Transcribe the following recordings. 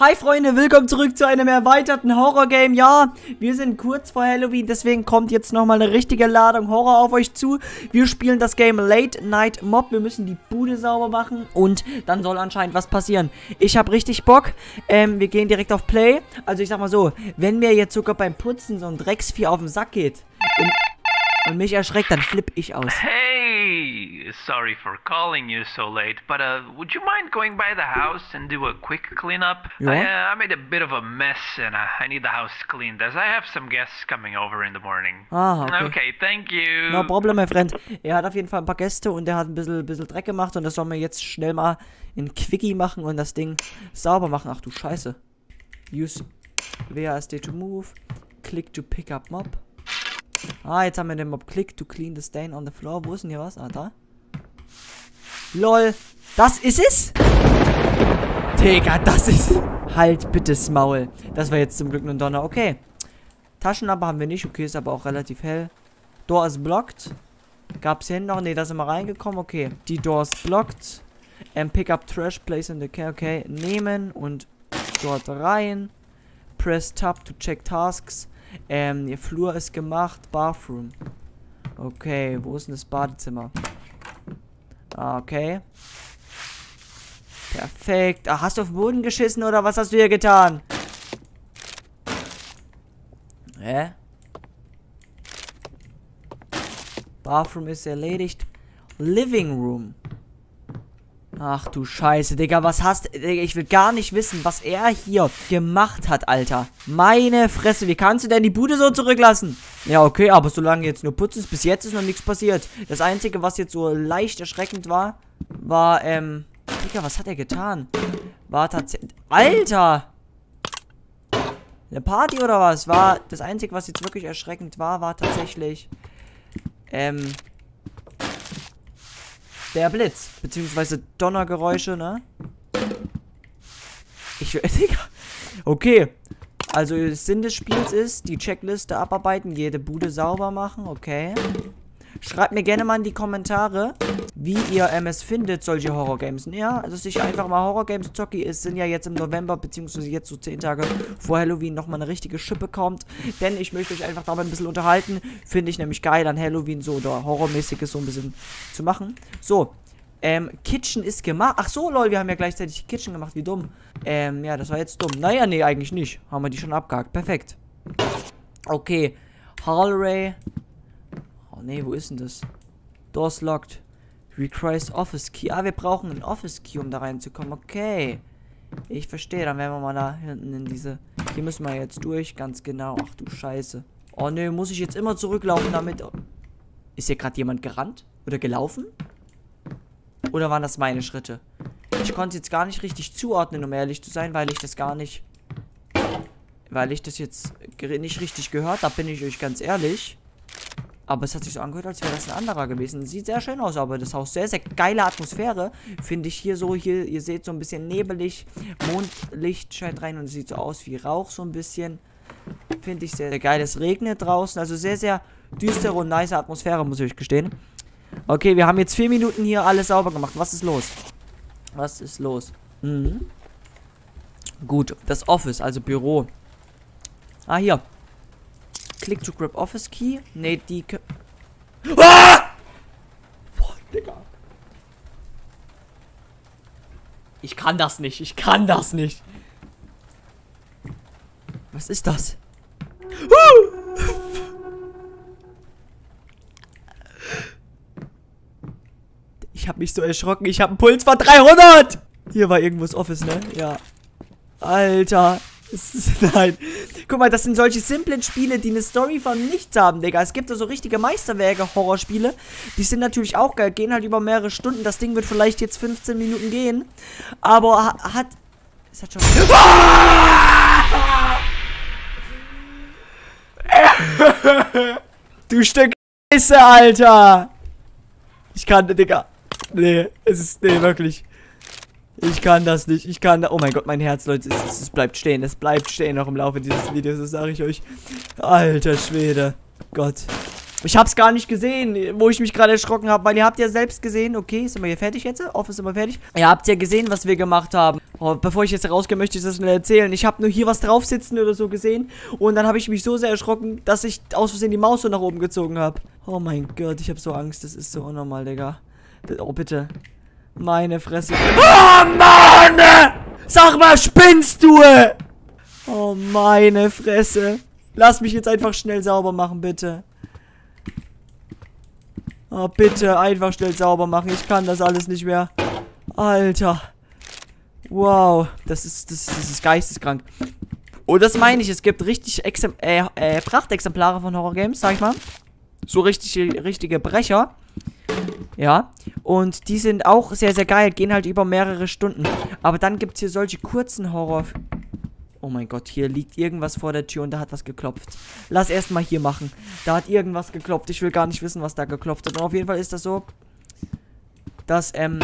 Hi Freunde, willkommen zurück zu einem erweiterten Horror-Game. Ja, wir sind kurz vor Halloween, deswegen kommt jetzt nochmal eine richtige Ladung Horror auf euch zu. Wir spielen das Game Late Night Mob. Wir müssen die Bude sauber machen und dann soll anscheinend was passieren. Ich habe richtig Bock. Ähm, wir gehen direkt auf Play. Also ich sag mal so, wenn mir jetzt sogar beim Putzen so ein Drecksvieh auf den Sack geht und, und mich erschreckt, dann flipp ich aus. Hey, sorry for calling you so late, but uh, would you mind going by the house and do a quick cleanup? I, Yeah. uh, I made a bit of a mess and uh, I need the house cleaned as I have some guests coming over in the morning. Ah, okay. Okay, thank you. No problem, my friend. Er hat auf jeden Fall ein paar Gäste und er hat ein bisschen, bisschen Dreck gemacht und das sollen wir jetzt schnell mal in Quickie machen und das Ding sauber machen. Ach du Scheiße. Use WASD to move. Click to pick up mob. Ah, jetzt haben wir den Mob. Click to clean the stain on the floor. Wo ist denn hier was? Ah, da. LOL. Das ist es? Digga, das ist... Halt bitte das Maul. Das war jetzt zum Glück nur ein Donner. Okay. Taschenlampe haben wir nicht. Okay, ist aber auch relativ hell. Door ist blocked. Gab's hier noch? Ne, da sind wir reingekommen. Okay. Die Door ist blocked. Ähm, pick up trash, place in the car. Okay. Nehmen und dort rein. Press tab to check tasks. Ähm, ihr Flur ist gemacht. Bathroom. Okay, wo ist denn das Badezimmer? Ah, okay. Perfekt. Ah, hast du auf den Boden geschissen oder was hast du hier getan? Hä? Bathroom ist erledigt. Living Room. Ach du Scheiße, Digga, was hast... Digga, ich will gar nicht wissen, was er hier gemacht hat, Alter. Meine Fresse, wie kannst du denn die Bude so zurücklassen? Ja, okay, aber solange jetzt nur Putz ist, bis jetzt ist noch nichts passiert. Das Einzige, was jetzt so leicht erschreckend war, war, ähm... Digga, was hat er getan? War tatsächlich... Alter! Eine Party oder was? War... Das Einzige, was jetzt wirklich erschreckend war, war tatsächlich... Ähm... Der Blitz, beziehungsweise Donnergeräusche, ne? Ich will. Okay. Also, Sinn des Spiels ist, die Checkliste abarbeiten, jede Bude sauber machen, okay. Schreibt mir gerne mal in die Kommentare, wie ihr MS findet, solche Horror-Games. Ja, dass ich einfach mal Horror-Games zocke. Es sind ja jetzt im November, beziehungsweise jetzt so 10 Tage vor Halloween nochmal eine richtige Schippe kommt. Denn ich möchte euch einfach dabei ein bisschen unterhalten. Finde ich nämlich geil, an Halloween so oder Horrormäßiges so ein bisschen zu machen. So, ähm, Kitchen ist gemacht. Ach so, lol, wir haben ja gleichzeitig Kitchen gemacht. Wie dumm. Ähm, ja, das war jetzt dumm. Naja, nee, eigentlich nicht. Haben wir die schon abgehakt. Perfekt. Okay. Hallway. Nee, wo ist denn das? Doors locked. Requires Office Key. Ah, wir brauchen einen Office Key, um da reinzukommen. Okay. Ich verstehe. Dann werden wir mal da hinten in diese... Hier müssen wir jetzt durch. Ganz genau. Ach du Scheiße. Oh, nee, muss ich jetzt immer zurücklaufen damit... Ist hier gerade jemand gerannt? Oder gelaufen? Oder waren das meine Schritte? Ich konnte jetzt gar nicht richtig zuordnen, um ehrlich zu sein, weil ich das gar nicht... Weil ich das jetzt nicht richtig gehört habe, bin ich euch ganz ehrlich. Aber es hat sich so angehört, als wäre das ein anderer gewesen. Sieht sehr schön aus, aber das Haus sehr, sehr geile Atmosphäre. Finde ich hier so, hier, ihr seht so ein bisschen nebelig. Mondlicht scheint rein und es sieht so aus wie Rauch so ein bisschen. Finde ich sehr, sehr geil. Es regnet draußen, also sehr, sehr düstere und nice Atmosphäre, muss ich euch gestehen. Okay, wir haben jetzt vier Minuten hier alles sauber gemacht. Was ist los? Was ist los? Mhm. Gut, das Office, also Büro. Ah, hier. Click to grab Office Key. Nee, die... Ah! Boah, Digga. Ich kann das nicht. Ich kann das nicht. Was ist das? Ich habe mich so erschrocken. Ich habe einen Puls von 300. Hier war irgendwo das Office, ne? Ja. Alter. Nein. Guck mal, das sind solche simplen Spiele, die eine Story von nichts haben, Digga. Es gibt da so richtige Meisterwerke, Horrorspiele. Die sind natürlich auch geil, gehen halt über mehrere Stunden. Das Ding wird vielleicht jetzt 15 Minuten gehen. Aber ha- hat. Es hat schon. du Stück Scheiße, Alter! Ich kann, Digga. Nee, es ist. Nee, wirklich. Ich kann das nicht. Ich kann. Oh mein Gott, mein Herz, Leute. Es, es, bleibt stehen. Es bleibt stehen noch im Laufe dieses Videos. Das sage ich euch. Alter Schwede. Gott. Ich hab's gar nicht gesehen, wo ich mich gerade erschrocken habe, weil ihr habt ja selbst gesehen, okay, sind wir hier fertig jetzt? Office sind wir fertig? Ihr habt ja gesehen, was wir gemacht haben. Oh, bevor ich jetzt rausgehe, möchte ich das schnell erzählen. Ich habe nur hier was drauf sitzen oder so gesehen und dann habe ich mich so sehr erschrocken, dass ich aus Versehen die Maus so nach oben gezogen habe. Oh mein Gott, ich habe so Angst, das ist so unnormal, Digga. Oh, bitte. Meine Fresse. Oh, Mann! Sag mal, spinnst du? Oh, meine Fresse. Lass mich jetzt einfach schnell sauber machen, bitte. Oh, bitte, einfach schnell sauber machen. Ich kann das alles nicht mehr. Alter. Wow. Das ist, das, das ist geisteskrank. Und das meine ich, es gibt richtig Exemp äh, äh, Prachtexemplare von Horror Games, sag ich mal. So richtig, richtige Brecher. Ja. Und die sind auch sehr, sehr geil. Gehen halt über mehrere Stunden. Aber dann gibt es hier solche kurzen Horror... Oh mein Gott, hier liegt irgendwas vor der Tür und da hat was geklopft. Lass erstmal hier machen. Da hat irgendwas geklopft. Ich will gar nicht wissen, was da geklopft hat. Und auf jeden Fall ist das so, dass, ähm,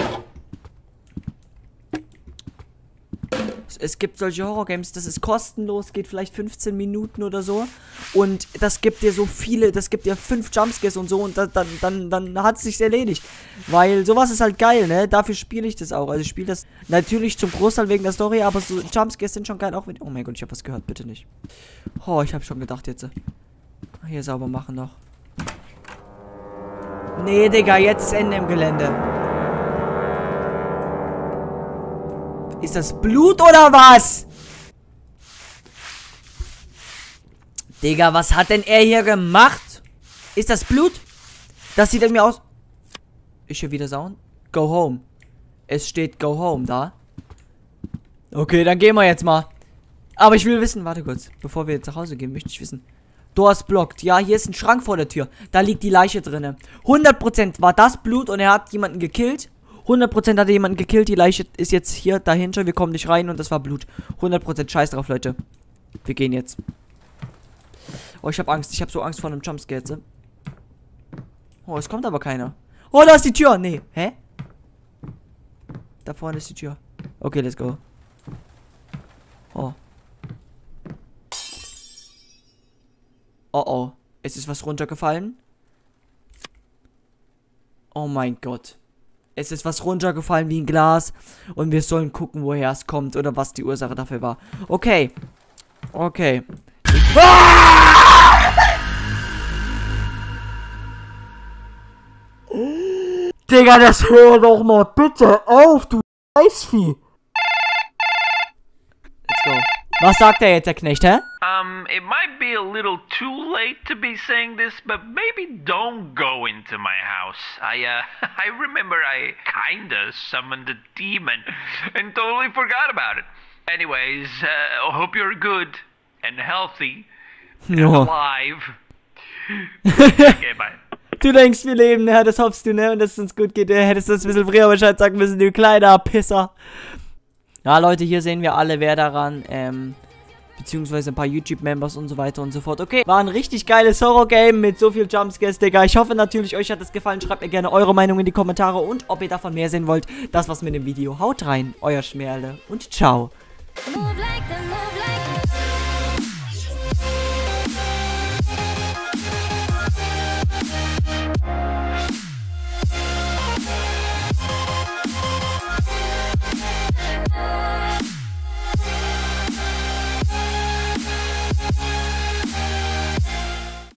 es gibt solche Horror-Games, das ist kostenlos, geht vielleicht 15 Minuten oder so. Und das gibt dir so viele, das gibt dir 5 Jumpscares und so und dann, dann, dann, dann hat es sich erledigt. Weil sowas ist halt geil, ne? Dafür spiele ich das auch. Also ich spiele das natürlich zum Großteil wegen der Story, aber so Jumpscares sind schon geil auch mit. Oh mein Gott, ich habe was gehört, bitte nicht. Oh, ich habe schon gedacht jetzt. Hier sauber machen noch. Nee, Digga, jetzt ist Ende im Gelände. Ist das Blut oder was? Digga, was hat denn er hier gemacht? Ist das Blut? Das sieht irgendwie aus... Ich hier wieder Sound? Go home. Es steht go home da. Okay, dann gehen wir jetzt mal. Aber ich will wissen, warte kurz. Bevor wir jetzt nach Hause gehen, möchte ich wissen. Doors blockt. Ja, hier ist ein Schrank vor der Tür. Da liegt die Leiche drinne. 100% war das Blut und er hat jemanden gekillt. 100% hat er jemanden gekillt. Die Leiche ist jetzt hier dahinter. Wir kommen nicht rein und das war Blut. 100% Scheiß drauf, Leute. Wir gehen jetzt. Oh, ich habe Angst. Ich habe so Angst vor einem Jumpscare jetzt. Oh, es kommt aber keiner. Oh, da ist die Tür. Nee. Hä? Da vorne ist die Tür. Okay, let's go. Oh. Oh oh. Es ist was runtergefallen. Oh mein Gott. Es ist was runtergefallen wie ein Glas. Und wir sollen gucken, woher es kommt oder was die Ursache dafür war. Okay. Okay. Ah! Digga, das hör doch mal bitte auf, du Scheißvieh. Was sagt er jetzt, der Knecht, hä? Um, it might be a little too late to be saying this, but maybe don't go into my house. I, uh, I remember I kinda summoned a demon and totally forgot about it. Anyways, uh, hope you're good and healthy and Ja. alive. okay, bye. Du denkst, wir leben, ja, das hoffst du, ne? Und dass es uns gut geht. Du hättest das ein bisschen früher Bescheid sagen müssen, du kleiner Pisser. Ja, Leute, hier sehen wir alle, wer daran, ähm, beziehungsweise ein paar YouTube-Members und so weiter und so fort. Okay, war ein richtig geiles Horror-Game mit so viel Jumpscares, Digga. Ich hoffe natürlich, euch hat es gefallen. Schreibt mir gerne eure Meinung in die Kommentare und ob ihr davon mehr sehen wollt. Das war's mit dem Video. Haut rein, euer Schmerle und ciao.